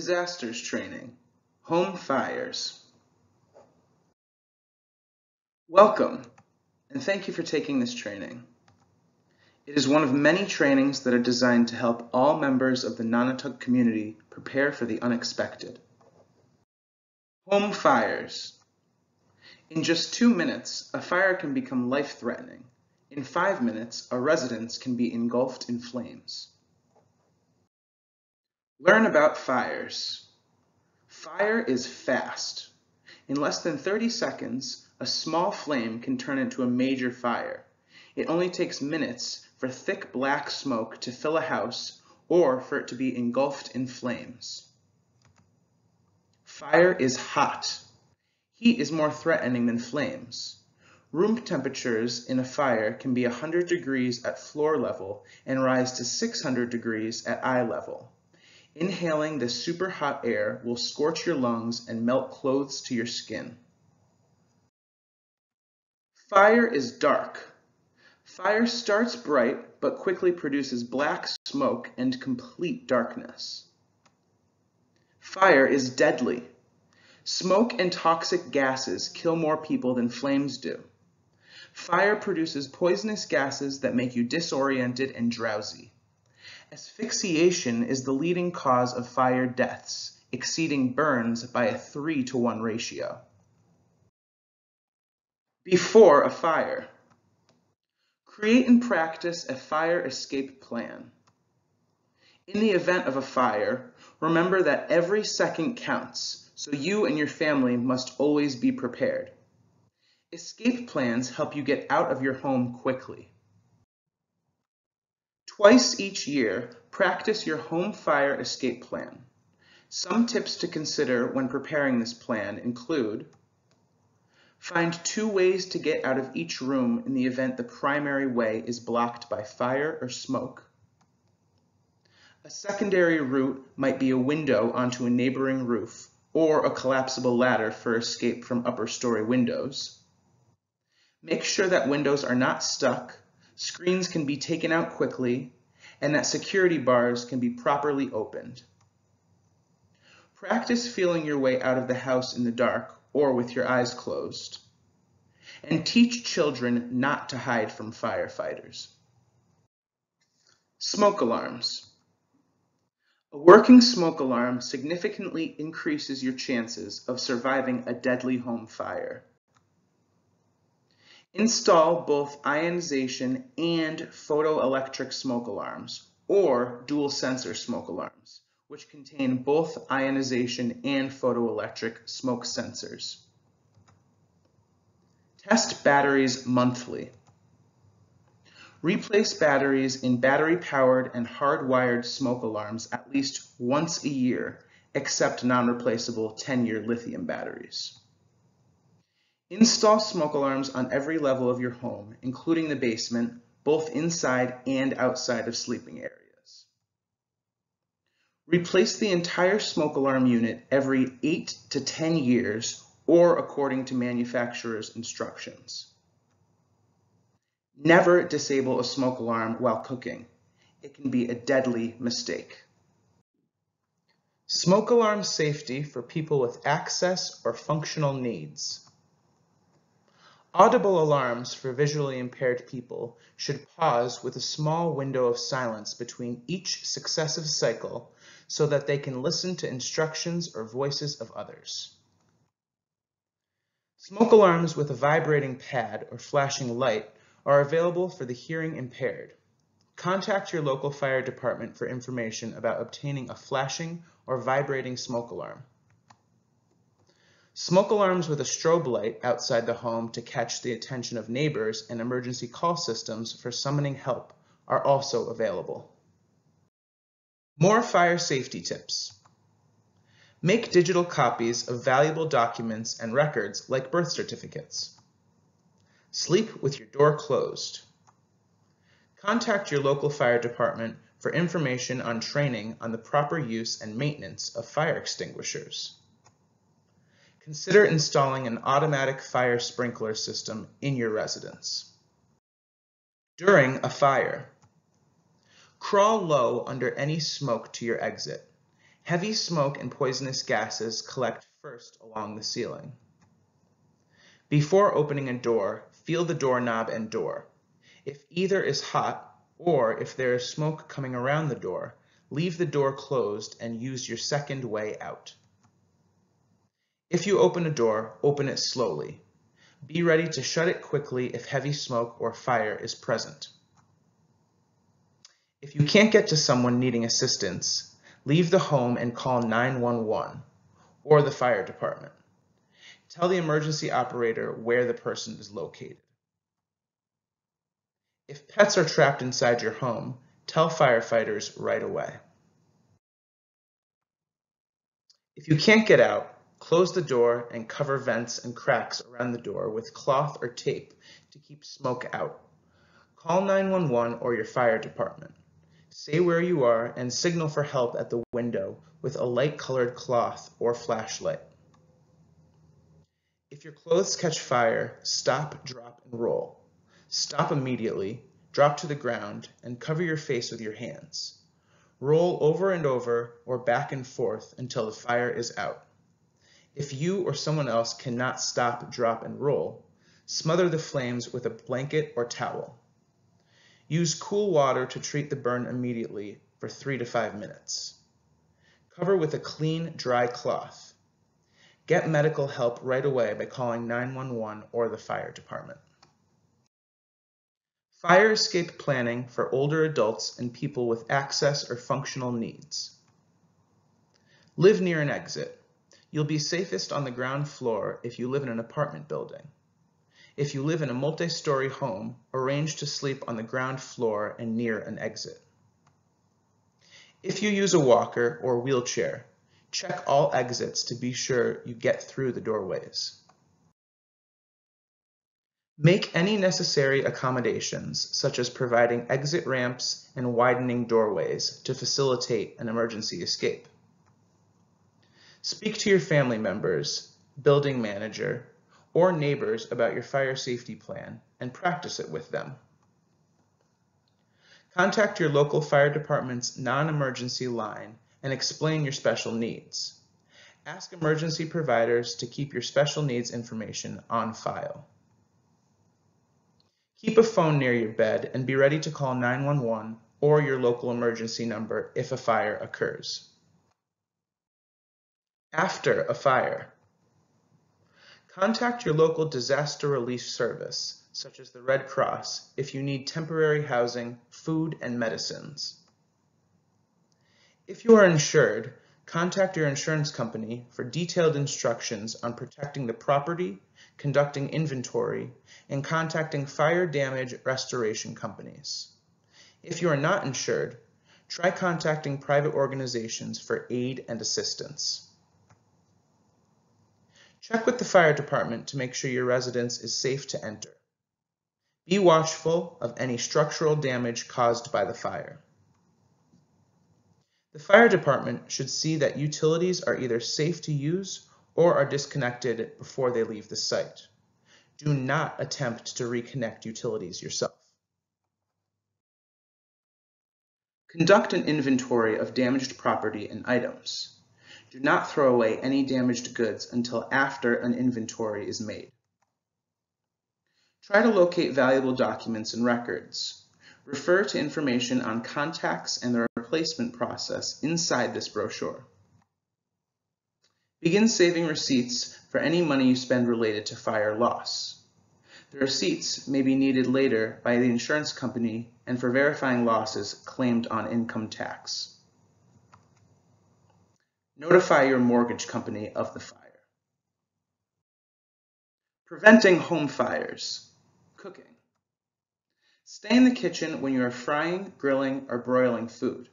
Disasters Training, Home Fires. Welcome, and thank you for taking this training. It is one of many trainings that are designed to help all members of the Nonotuck community prepare for the unexpected. Home fires. In just two minutes, a fire can become life-threatening. In five minutes, a residence can be engulfed in flames. Learn about fires. Fire is fast. In less than 30 seconds, a small flame can turn into a major fire. It only takes minutes for thick black smoke to fill a house or for it to be engulfed in flames. Fire is hot. Heat is more threatening than flames. Room temperatures in a fire can be 100 degrees at floor level and rise to 600 degrees at eye level. Inhaling the super hot air will scorch your lungs and melt clothes to your skin. Fire is dark. Fire starts bright, but quickly produces black smoke and complete darkness. Fire is deadly. Smoke and toxic gases kill more people than flames do. Fire produces poisonous gases that make you disoriented and drowsy. Asphyxiation is the leading cause of fire deaths, exceeding burns by a 3 to 1 ratio. Before a fire. Create and practice a fire escape plan. In the event of a fire, remember that every second counts, so you and your family must always be prepared. Escape plans help you get out of your home quickly. Twice each year, practice your home fire escape plan. Some tips to consider when preparing this plan include Find two ways to get out of each room in the event the primary way is blocked by fire or smoke. A secondary route might be a window onto a neighboring roof or a collapsible ladder for escape from upper story windows. Make sure that windows are not stuck, screens can be taken out quickly, and that security bars can be properly opened. Practice feeling your way out of the house in the dark or with your eyes closed. And teach children not to hide from firefighters. Smoke alarms. A working smoke alarm significantly increases your chances of surviving a deadly home fire. Install both ionization and photoelectric smoke alarms, or dual sensor smoke alarms which contain both ionization and photoelectric smoke sensors. Test batteries monthly. Replace batteries in battery-powered and hardwired smoke alarms at least once a year, except non-replaceable 10-year lithium batteries. Install smoke alarms on every level of your home, including the basement, both inside and outside of sleeping areas. Replace the entire smoke alarm unit every 8 to 10 years or according to manufacturer's instructions. Never disable a smoke alarm while cooking. It can be a deadly mistake. Smoke alarm safety for people with access or functional needs. Audible alarms for visually impaired people should pause with a small window of silence between each successive cycle so that they can listen to instructions or voices of others. Smoke alarms with a vibrating pad or flashing light are available for the hearing impaired. Contact your local fire department for information about obtaining a flashing or vibrating smoke alarm. Smoke alarms with a strobe light outside the home to catch the attention of neighbors and emergency call systems for summoning help are also available. More fire safety tips. Make digital copies of valuable documents and records like birth certificates. Sleep with your door closed. Contact your local fire department for information on training on the proper use and maintenance of fire extinguishers. Consider installing an automatic fire sprinkler system in your residence. During a fire, Crawl low under any smoke to your exit. Heavy smoke and poisonous gases collect first along the ceiling. Before opening a door, feel the doorknob and door. If either is hot, or if there is smoke coming around the door, leave the door closed and use your second way out. If you open a door, open it slowly. Be ready to shut it quickly if heavy smoke or fire is present. If you can't get to someone needing assistance, leave the home and call 911 or the fire department. Tell the emergency operator where the person is located. If pets are trapped inside your home, tell firefighters right away. If you can't get out, close the door and cover vents and cracks around the door with cloth or tape to keep smoke out. Call 911 or your fire department. Say where you are and signal for help at the window with a light colored cloth or flashlight. If your clothes catch fire, stop, drop, and roll. Stop immediately, drop to the ground, and cover your face with your hands. Roll over and over or back and forth until the fire is out. If you or someone else cannot stop, drop, and roll, smother the flames with a blanket or towel. Use cool water to treat the burn immediately for three to five minutes. Cover with a clean, dry cloth. Get medical help right away by calling 911 or the fire department. Fire escape planning for older adults and people with access or functional needs. Live near an exit. You'll be safest on the ground floor if you live in an apartment building. If you live in a multi-story home, arrange to sleep on the ground floor and near an exit. If you use a walker or wheelchair, Check all exits to be sure you get through the doorways. Make any necessary accommodations, such as providing exit ramps and widening doorways to facilitate an emergency escape. Speak to your family members, building manager, or neighbors about your fire safety plan and practice it with them. Contact your local fire department's non-emergency line and explain your special needs. Ask emergency providers to keep your special needs information on file. Keep a phone near your bed and be ready to call 911 or your local emergency number if a fire occurs. After a fire, contact your local disaster relief service, such as the Red Cross, if you need temporary housing, food, and medicines. If you are insured, contact your insurance company for detailed instructions on protecting the property, conducting inventory, and contacting fire damage restoration companies. If you are not insured, try contacting private organizations for aid and assistance. Check with the fire department to make sure your residence is safe to enter. Be watchful of any structural damage caused by the fire. The fire department should see that utilities are either safe to use or are disconnected before they leave the site. Do not attempt to reconnect utilities yourself. Conduct an inventory of damaged property and items. Do not throw away any damaged goods until after an inventory is made. Try to locate valuable documents and records. Refer to information on contacts and the replacement process inside this brochure. Begin saving receipts for any money you spend related to fire loss. The receipts may be needed later by the insurance company and for verifying losses claimed on income tax. Notify your mortgage company of the fire. Preventing home fires. Cooking. Stay in the kitchen when you are frying, grilling, or broiling food.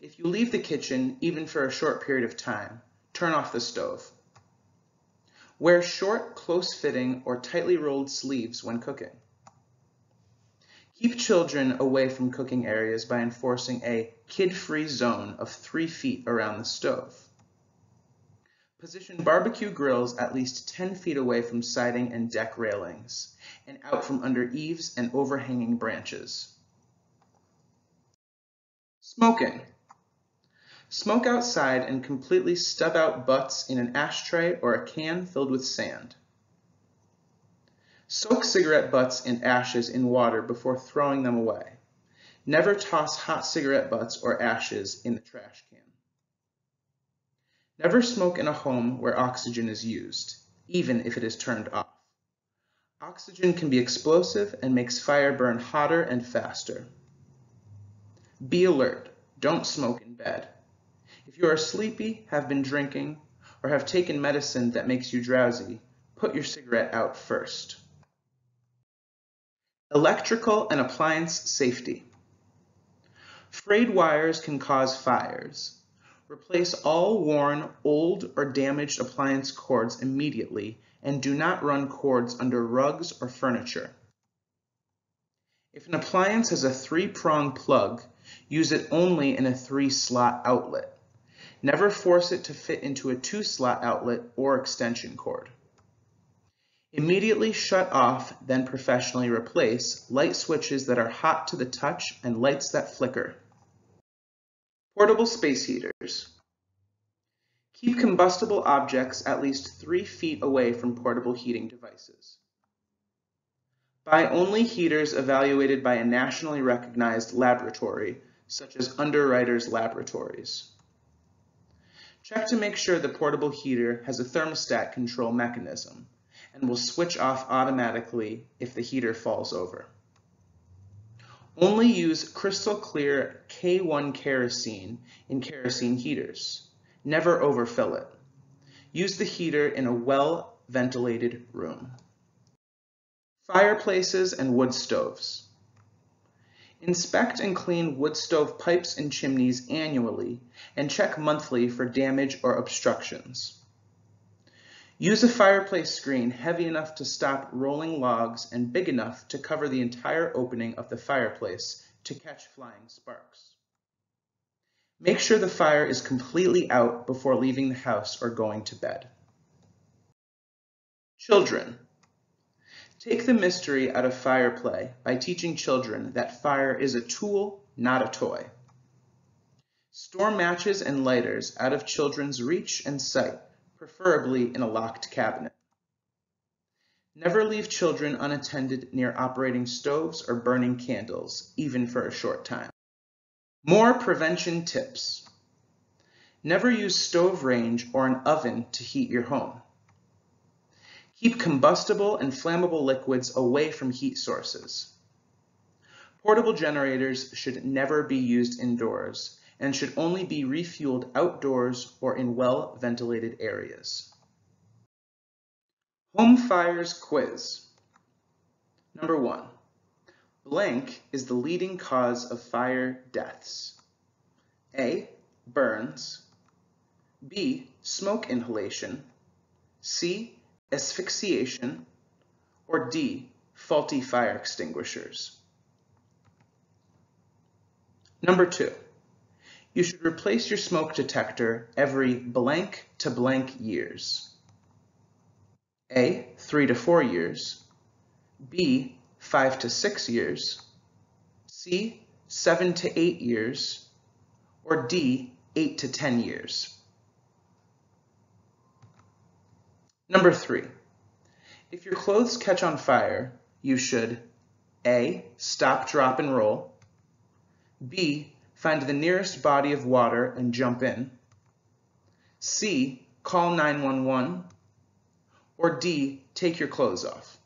If you leave the kitchen, even for a short period of time, turn off the stove. Wear short, close-fitting, or tightly rolled sleeves when cooking. Keep children away from cooking areas by enforcing a kid-free zone of three feet around the stove. Position barbecue grills at least 10 feet away from siding and deck railings, and out from under eaves and overhanging branches. Smoking. Smoke outside and completely stub out butts in an ashtray or a can filled with sand. Soak cigarette butts and ashes in water before throwing them away. Never toss hot cigarette butts or ashes in the trash can. Never smoke in a home where oxygen is used, even if it is turned off. Oxygen can be explosive and makes fire burn hotter and faster. Be alert. Don't smoke in bed. If you are sleepy, have been drinking, or have taken medicine that makes you drowsy, put your cigarette out first. Electrical and appliance safety. Frayed wires can cause fires. Replace all worn, old, or damaged appliance cords immediately and do not run cords under rugs or furniture. If an appliance has a three-prong plug, use it only in a three-slot outlet. Never force it to fit into a two-slot outlet or extension cord. Immediately shut off, then professionally replace light switches that are hot to the touch and lights that flicker. Portable space heaters. Keep combustible objects at least three feet away from portable heating devices. Buy only heaters evaluated by a nationally recognized laboratory, such as Underwriters Laboratories. Check to make sure the portable heater has a thermostat control mechanism and will switch off automatically if the heater falls over. Only use crystal clear K1 kerosene in kerosene heaters. Never overfill it. Use the heater in a well-ventilated room. Fireplaces and wood stoves. Inspect and clean wood stove pipes and chimneys annually and check monthly for damage or obstructions. Use a fireplace screen heavy enough to stop rolling logs and big enough to cover the entire opening of the fireplace to catch flying sparks. Make sure the fire is completely out before leaving the house or going to bed. Children. Take the mystery out of fire play by teaching children that fire is a tool, not a toy. Store matches and lighters out of children's reach and sight, preferably in a locked cabinet. Never leave children unattended near operating stoves or burning candles, even for a short time. More prevention tips. Never use stove range or an oven to heat your home. Keep combustible and flammable liquids away from heat sources. Portable generators should never be used indoors and should only be refueled outdoors or in well-ventilated areas. Home Fires Quiz. Number one, Blank is the leading cause of fire deaths. A. Burns. B. Smoke inhalation. C. Asphyxiation. Or D. Faulty fire extinguishers. Number two, you should replace your smoke detector every blank to blank years. A. Three to four years. B five to six years, C, seven to eight years, or D, eight to 10 years. Number three, if your clothes catch on fire, you should A, stop, drop, and roll, B, find the nearest body of water and jump in, C, call 911, or D, take your clothes off.